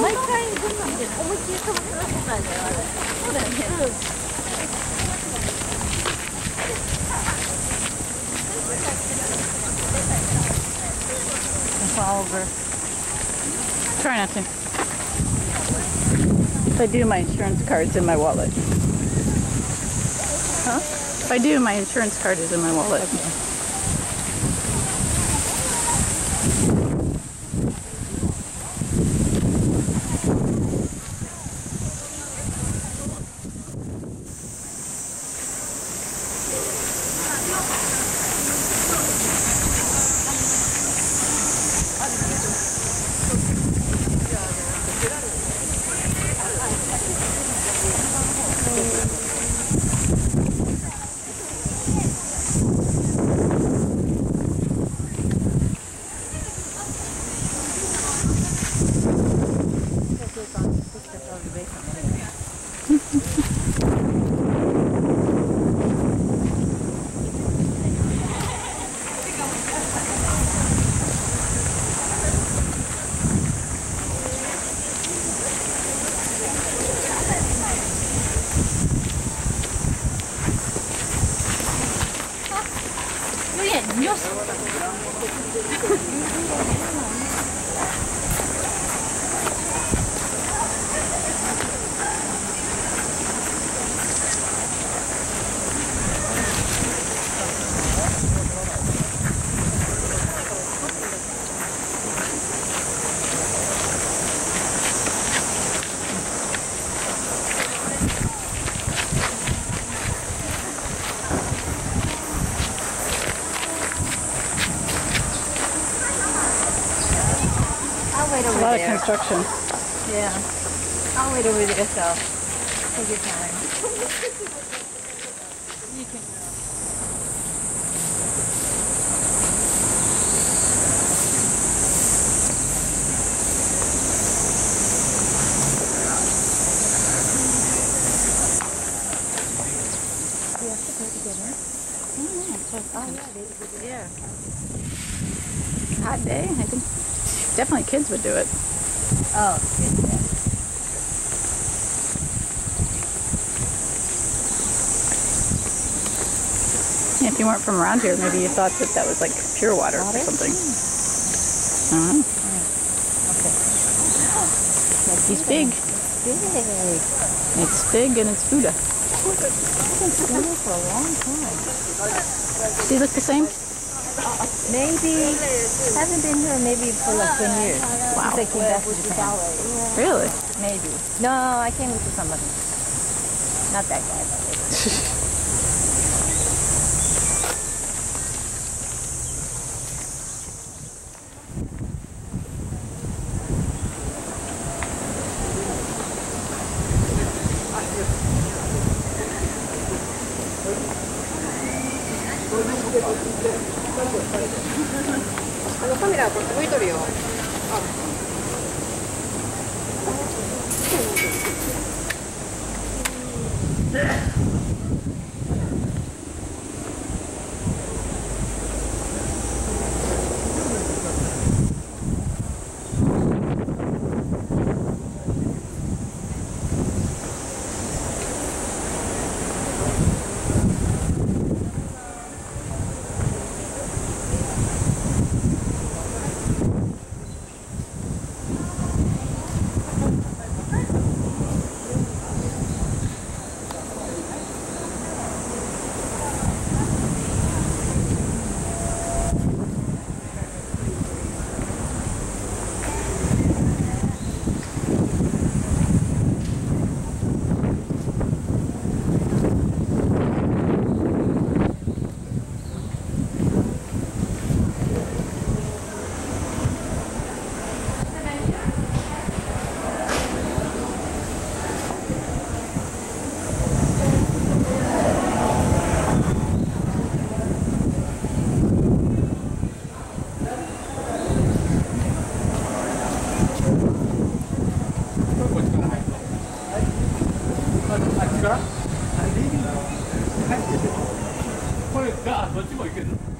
毎回こんなんで思いっきり飛ばせられたんだよあれ。そうだよね。Oliver. Try not to. If I do, my insurance card's in my wallet. Huh? If I do, my insurance card is in my wallet. I'll wait A over Nossa! Lot of construction. yeah I'll wait over there so take your time you can go. Mm-hmm. Oh, yeah. Hot day. I think definitely kids would do it. oh good, yeah. Yeah, if you weren't from around here, maybe you thought that that was like pure water, Water? or something. Uh-huh. He's big. big It's big and it's Buddha. I've been for a long time Does he look the same? Maybe haven't been here maybe for like 10 years Wow. since I came back to Japan Really? maybe no I came with somebody not that guy メラこっち向いとるよ。あこれがあどっちも行けるの？